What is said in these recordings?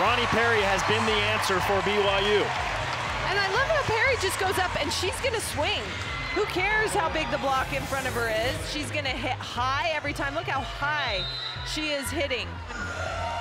Roni Perry has been the answer for BYU. And I love how Perry just goes up and she's going to swing. Who cares how big the block in front of her is? She's going to hit high every time. Look how high she is hitting.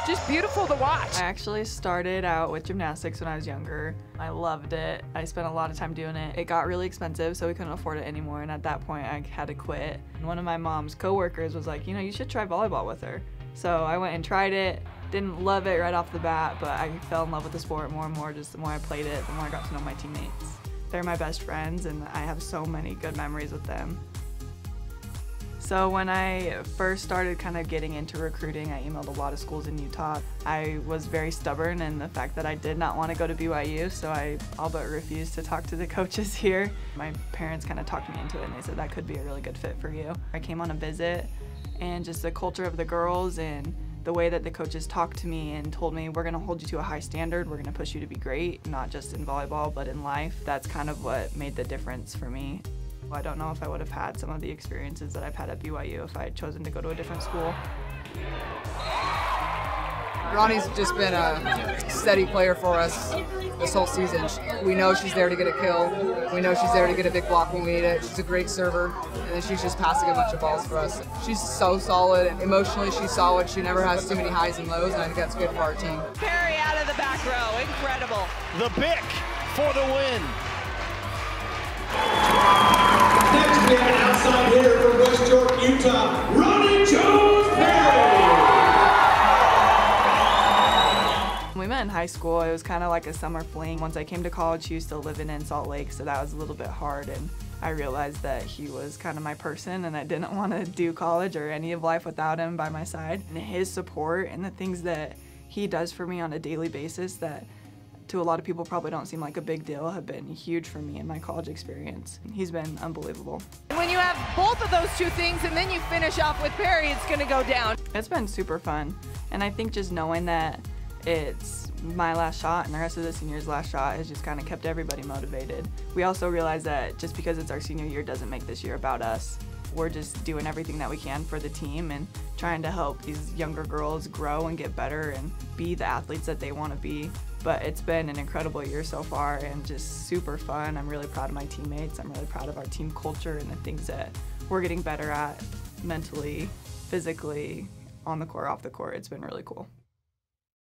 Just beautiful to watch. I actually started out with gymnastics when I was younger. I loved it. I spent a lot of time doing it. It got really expensive, so we couldn't afford it anymore. And at that point, I had to quit. And one of my mom's coworkers was like, you know, you should try volleyball with her. So I went and tried it. Didn't love it right off the bat, but I fell in love with the sport more and more. Just the more I played it, the more I got to know my teammates. They're my best friends, and I have so many good memories with them. So when I first started kind of getting into recruiting, I emailed a lot of schools in Utah. I was very stubborn in the fact that I did not want to go to BYU, so I all but refused to talk to the coaches here. My parents kind of talked me into it and they said that could be a really good fit for you. I came on a visit and just the culture of the girls and the way that the coaches talked to me and told me we're going to hold you to a high standard, we're going to push you to be great, not just in volleyball but in life. That's kind of what made the difference for me. I don't know if I would have had some of the experiences that I've had at BYU if I had chosen to go to a different school. Roni's just been a steady player for us this whole season. We know she's there to get a kill. We know she's there to get a big block when we need it. She's a great server, and then she's just passing a bunch of balls for us. She's so solid. Emotionally, she's solid. She never has too many highs and lows, and I think that's good for our team. Perry out of the back row, incredible. The Bic for the win. We met in high school, it was kind of like a summer fling. Once I came to college, he was still living in Salt Lake, so that was a little bit hard. And I realized that he was kind of my person, and I didn't want to do college or any of life without him by my side. And his support and the things that he does for me on a daily basis that to a lot of people probably don't seem like a big deal have been huge for me in my college experience. He's been unbelievable. When you have both of those two things and then you finish off with Perry, it's going to go down. It's been super fun. And I think just knowing that it's my last shot and the rest of the seniors' last shot has just kind of kept everybody motivated. We also realize that just because it's our senior year doesn't make this year about us. We're just doing everything that we can for the team and trying to help these younger girls grow and get better and be the athletes that they want to be. But it's been an incredible year so far and just super fun. I'm really proud of my teammates. I'm really proud of our team culture and the things that we're getting better at mentally, physically, on the court, off the court. It's been really cool.